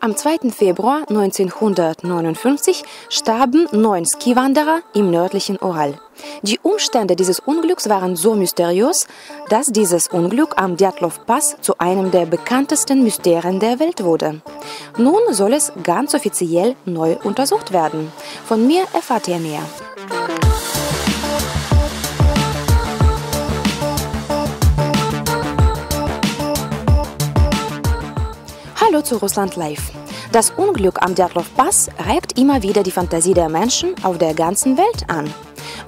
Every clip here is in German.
Am 2. Februar 1959 starben neun Skiwanderer im nördlichen Ural. Die Umstände dieses Unglücks waren so mysteriös, dass dieses Unglück am Djatlov-Pass zu einem der bekanntesten Mysterien der Welt wurde. Nun soll es ganz offiziell neu untersucht werden. Von mir erfahrt ihr mehr. Hallo zu Russland Live. Das Unglück am Djatlov Pass regt immer wieder die Fantasie der Menschen auf der ganzen Welt an.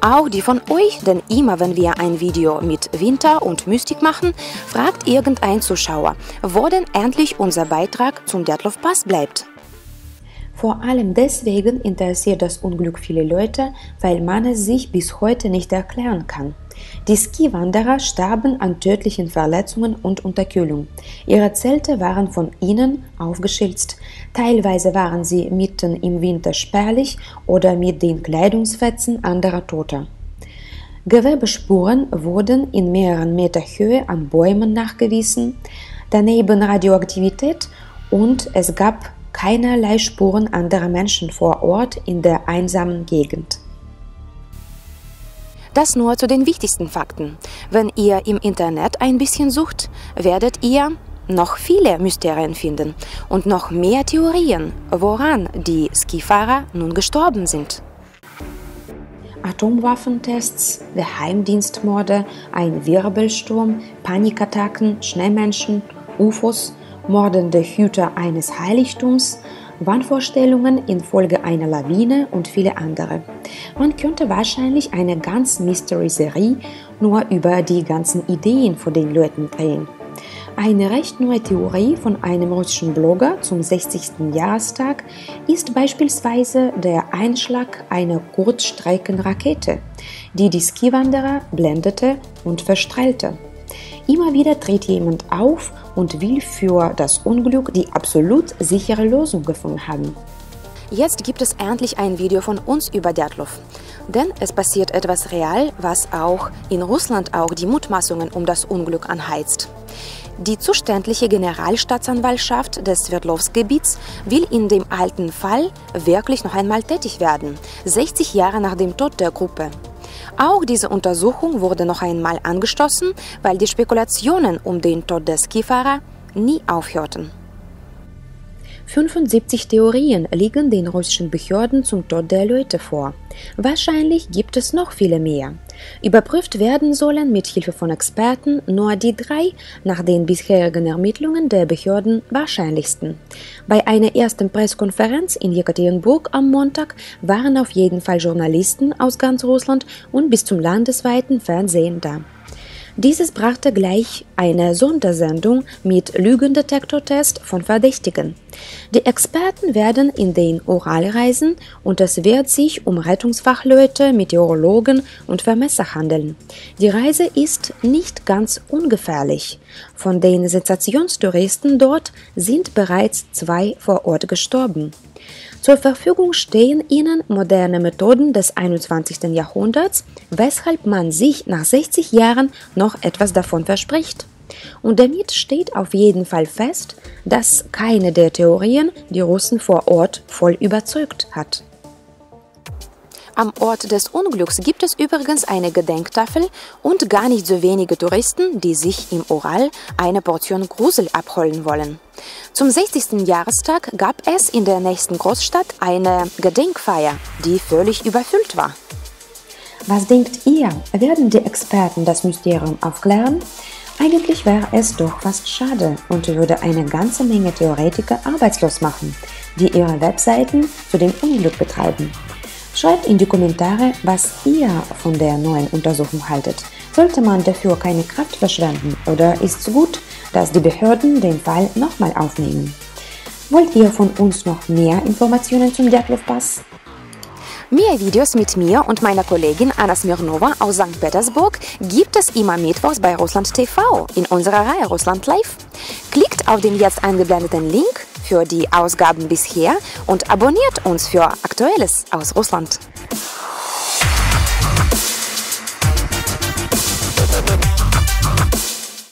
Auch die von euch, denn immer wenn wir ein Video mit Winter und Mystik machen, fragt irgendein Zuschauer, wo denn endlich unser Beitrag zum Djatlov Pass bleibt. Vor allem deswegen interessiert das Unglück viele Leute, weil man es sich bis heute nicht erklären kann. Die Skiwanderer starben an tödlichen Verletzungen und Unterkühlung. Ihre Zelte waren von innen aufgeschilzt. Teilweise waren sie mitten im Winter spärlich oder mit den Kleidungsfetzen anderer Toter. Gewebespuren wurden in mehreren Meter Höhe an Bäumen nachgewiesen, daneben Radioaktivität und es gab keinerlei Spuren anderer Menschen vor Ort in der einsamen Gegend. Das nur zu den wichtigsten Fakten. Wenn ihr im Internet ein bisschen sucht, werdet ihr noch viele Mysterien finden und noch mehr Theorien, woran die Skifahrer nun gestorben sind. Atomwaffentests, Geheimdienstmorde, ein Wirbelsturm, Panikattacken, Schneemenschen, UFOs, mordende Hüter eines Heiligtums, Wahnvorstellungen infolge einer Lawine und viele andere. Man könnte wahrscheinlich eine ganz Mystery-Serie nur über die ganzen Ideen von den Leuten drehen. Eine recht neue Theorie von einem russischen Blogger zum 60. Jahrestag ist beispielsweise der Einschlag einer Kurzstreckenrakete, die die Skiwanderer blendete und verstrahlte. Immer wieder tritt jemand auf und will für das Unglück die absolut sichere Lösung gefunden haben. Jetzt gibt es endlich ein Video von uns über Djatlov. Denn es passiert etwas real, was auch in Russland auch die Mutmaßungen um das Unglück anheizt. Die zuständige Generalstaatsanwaltschaft des Sverdlovsk-Gebiets will in dem alten Fall wirklich noch einmal tätig werden, 60 Jahre nach dem Tod der Gruppe. Auch diese Untersuchung wurde noch einmal angestoßen, weil die Spekulationen um den Tod des Skifahrer nie aufhörten. 75 Theorien liegen den russischen Behörden zum Tod der Leute vor. Wahrscheinlich gibt es noch viele mehr. Überprüft werden sollen mit Hilfe von Experten nur die drei nach den bisherigen Ermittlungen der Behörden wahrscheinlichsten. Bei einer ersten Pressekonferenz in Jekaterinburg am Montag waren auf jeden Fall Journalisten aus ganz Russland und bis zum landesweiten Fernsehen da. Dieses brachte gleich eine Sondersendung mit Lügendetektortest von Verdächtigen. Die Experten werden in den Ural reisen und es wird sich um Rettungsfachleute, Meteorologen und Vermesser handeln. Die Reise ist nicht ganz ungefährlich. Von den Sensationstouristen dort sind bereits zwei vor Ort gestorben. Zur Verfügung stehen ihnen moderne Methoden des 21. Jahrhunderts, weshalb man sich nach 60 Jahren noch etwas davon verspricht. Und damit steht auf jeden Fall fest, dass keine der Theorien die Russen vor Ort voll überzeugt hat. Am Ort des Unglücks gibt es übrigens eine Gedenktafel und gar nicht so wenige Touristen, die sich im Ural eine Portion Grusel abholen wollen. Zum 60. Jahrestag gab es in der nächsten Großstadt eine Gedenkfeier, die völlig überfüllt war. Was denkt ihr? Werden die Experten das Mysterium aufklären? Eigentlich wäre es doch fast schade und würde eine ganze Menge Theoretiker arbeitslos machen, die ihre Webseiten zu dem Unglück betreiben. Schreibt in die Kommentare, was ihr von der neuen Untersuchung haltet. Sollte man dafür keine Kraft verschwenden oder ist es gut, dass die Behörden den Fall nochmal aufnehmen? Wollt ihr von uns noch mehr Informationen zum Djatlov-Pass? Mehr Videos mit mir und meiner Kollegin Anna Smirnova aus St. Petersburg gibt es immer mittwochs bei Russland TV in unserer Reihe Russland Live. Klickt auf den jetzt eingeblendeten Link für die Ausgaben bisher und abonniert uns für Aktuelles aus Russland.